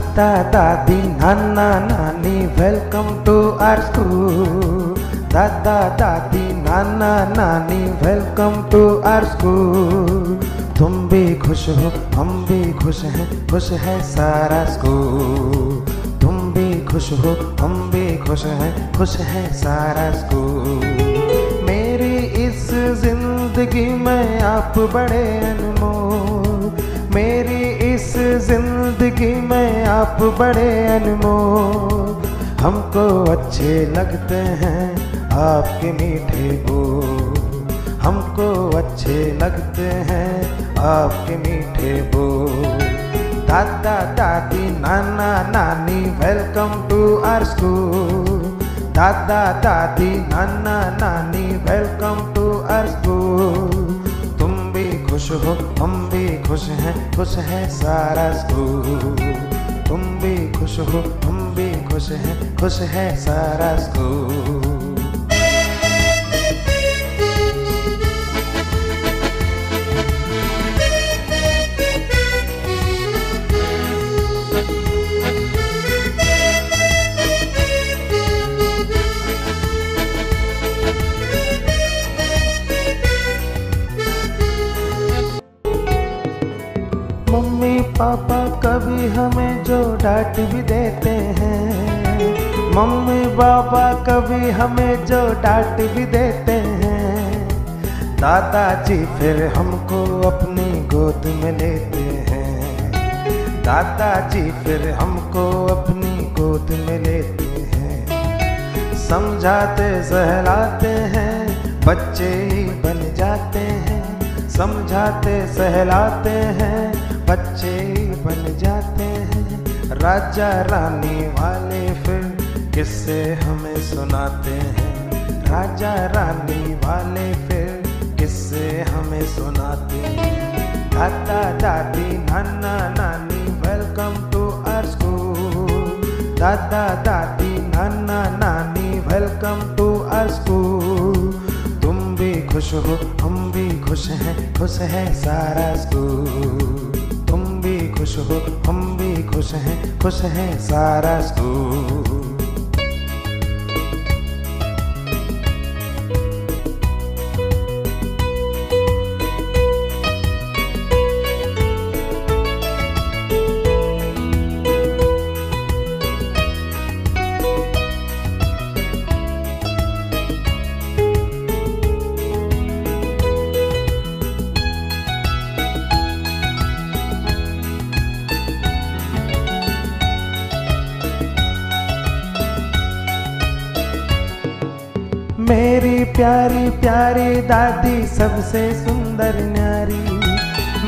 दादा। नाना, नानी welcome to our school दादा, दादी, नाना, नानी वेलकम टू आर स्कूल तुम भी खुश हो, हम भी खुश हैं, खुश है सारा स्कूल तुम भी खुश हो, हम भी खुश हैं, खुश है सारा स्कूल मेरी इस ज़िंदगी में आप बड़े अनमोल। मेरी इस ज़िंदगी में आप बड़े अनमोल। हमको अच्छे लगते हैं आपके मीठे बोल। हमको अच्छे लगते हैं आपके मीठे बोल। दादा, दादी, नाना, नानी वेलकम टू आर स्कूल दादा, दादी, नाना, नानी वेलकम टू आर स्कूल खुश हो, हम भी खुश हैं, खुश है सारा स्कूल तुम भी खुश हो, हम भी खुश हैं, खुश है सारा स्कूल पापा कभी हमें जो डांट भी देते हैं। मम्मी पापा कभी हमें जो डांट भी देते हैं। दादाजी फिर हमको अपनी गोद में लेते हैं। दादाजी फिर हमको अपनी गोद में लेते हैं। समझाते सहलाते हैं, बच्चे ही बन समझाते, सहलाते हैं, बच्चे बन जाते हैं, राजा रानी वाले फिर किस्से हमें सुनाते हैं। राजा रानी वाले फिर किस्से हमें सुनाते हैं। दादा, दादी, नाना, नानी वेलकम टू आर स्कूल दादा, दादी, नाना, नानी वेलकम टू आर स्कूल खुश हो, हम भी खुश हैं, खुश है सारा स्कूल तुम भी खुश हो, हम भी खुश हैं, खुश है सारा स्कूल प्यारी प्यारी दादी, सबसे सुंदर न्यारी।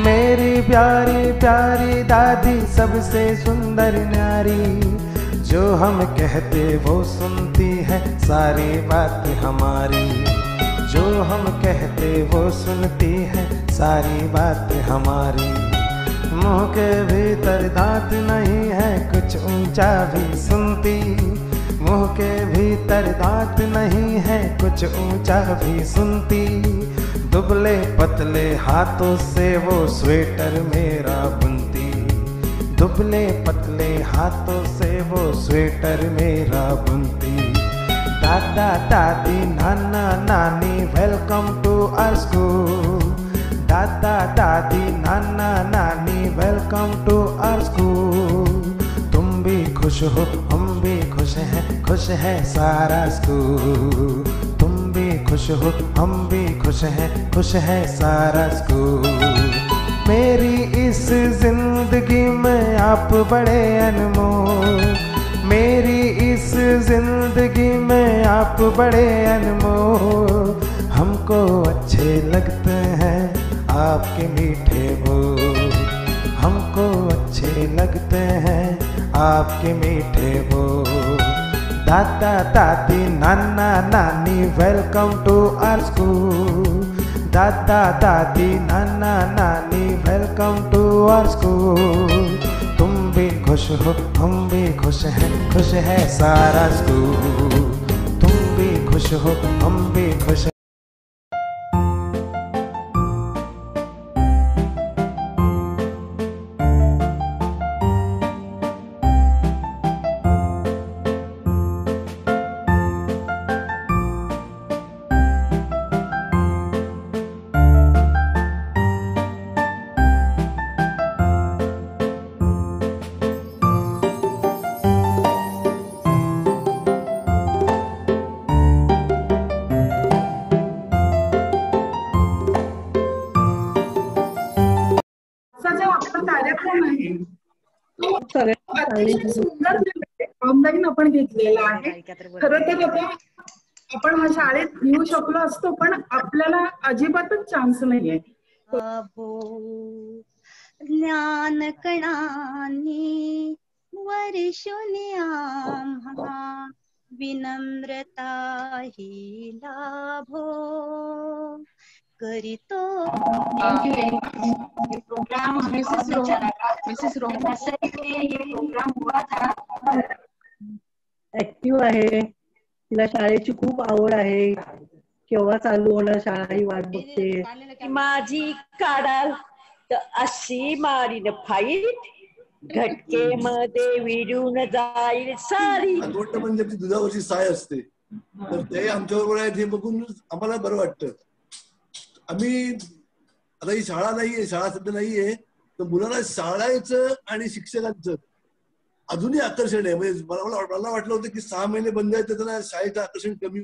मेरी प्यारी प्यारी दादी, सबसे सुंदर न्यारी। जो हम कहते, वो सुनती है सारी बात हमारी। जो हम कहते, वो सुनती है सारी बात हमारी। मुँह के भीतर दांत नहीं है, कुछ ऊँचा भी सुनती। मुँह के भीतर दांत नहीं है, कुछ ऊँचा भी सुनती। दुबले पतले हाथों से वो स्वेटर मेरा बुनती। दुबले पतले हाथों से वो स्वेटर मेरा बुनती। दादा, दादी, नाना, नानी वेलकम टू आर स्कूल दादा, दादी, नाना, नानी वेलकम टू खुश हो, हम भी खुश हैं, खुश है सारा स्कूल तुम भी खुश हो, हम भी खुश हैं, खुश है सारा स्कूल मेरी इस ज़िंदगी में आप बड़े अनमोल। मेरी इस ज़िंदगी में आप बड़े अनमोल। हमको अच्छे लगते हैं, आपके मीठे बोल। आपके मीठे बोल दादा दादी, नाना, नानी वेलकम टू आर स्कूल दादा दादी, नाना, नानी वेलकम टू आर स्कूल तुम भी खुश हो हम भी खुश हैं, खुश है सारा स्कूल तुम भी खुश हो हम भी खुश सुंदर ऑनलाईन आपण घेतलेला आहे. खरं तर आता आपण शाळेत येऊ शकलो असतो पण आपल्याला अजिबातच चान्स नाहीये. ज्ञान कणानी वर्षुनि आम्हा विनम्रता ही लाभो. करीतो. Programme Mrs Rohan Mrs Rohan ये प्रोग्राम हुआ था ऍक्टिव्ह आहे. तिला शाळेची खूप आवड आहे. केव्हा चालू होणार शाळा ही वाट बघते. माझी काढाल तर अशी मारीन फाईट. घटके मध्ये विरून जाईल सारी. वाटतं म्हणजे दुधावरची साय असते. तर ते आमच्या बरोबर आहेत हे बघून आम्हाला बरं वाटतं. आम्ही आता ही शाळा नाहीये शाळा सध्या नाहीये तर मुलांना शाळेचं आणि शिक्षकांचं. अजूनही आकर्षण आहे. म्हणजे मला मला वाटलं होतं की सहा महिने बंद आहेत तर त्यांना शाळेचं आकर्षण कमी